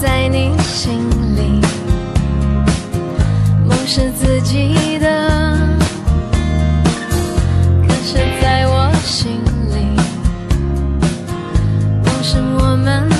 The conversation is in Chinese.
在你心里，梦是自己的；可是在我心里，梦是我们。